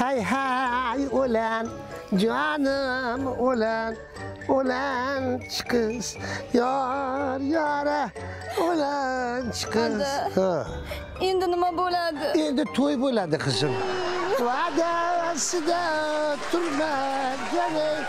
Hay hay ulan canım ulan ulan çıkız yar yara ulan çıkız. Hadi. Ha. Endi nima bo'ladi? Endi to'y bo'ladi qizim. Va'dasida turma gerek